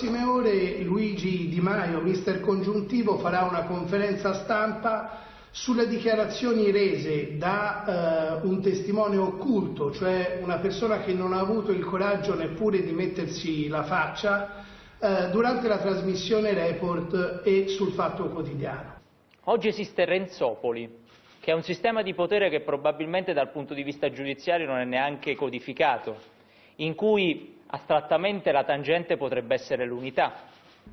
prossime ore Luigi Di Maio, mister congiuntivo, farà una conferenza stampa sulle dichiarazioni rese da eh, un testimone occulto, cioè una persona che non ha avuto il coraggio neppure di mettersi la faccia eh, durante la trasmissione Report e sul Fatto Quotidiano. Oggi esiste Renzopoli, che è un sistema di potere che probabilmente dal punto di vista giudiziario non è neanche codificato, in cui astrattamente la tangente potrebbe essere l'unità.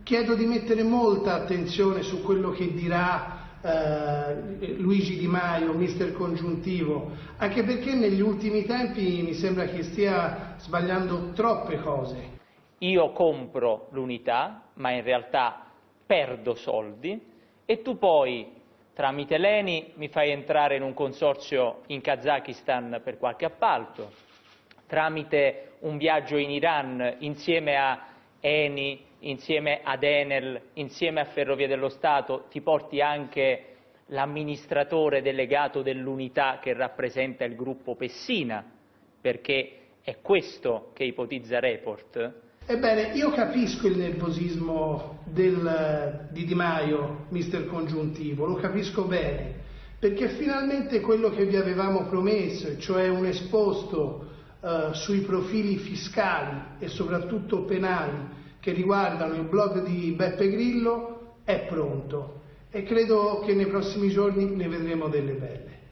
Chiedo di mettere molta attenzione su quello che dirà eh, Luigi Di Maio, mister congiuntivo, anche perché negli ultimi tempi mi sembra che stia sbagliando troppe cose. Io compro l'unità, ma in realtà perdo soldi e tu poi tramite l'ENI mi fai entrare in un consorzio in Kazakistan per qualche appalto, tramite un viaggio in Iran insieme a Eni, insieme ad Enel, insieme a Ferrovie dello Stato, ti porti anche l'amministratore delegato dell'unità che rappresenta il gruppo Pessina, perché è questo che ipotizza Report. Ebbene, io capisco il nervosismo del, di Di Maio, mister congiuntivo, lo capisco bene, perché finalmente quello che vi avevamo promesso, cioè un esposto eh, sui profili fiscali e soprattutto penali che riguardano il blog di Beppe Grillo è pronto e credo che nei prossimi giorni ne vedremo delle belle.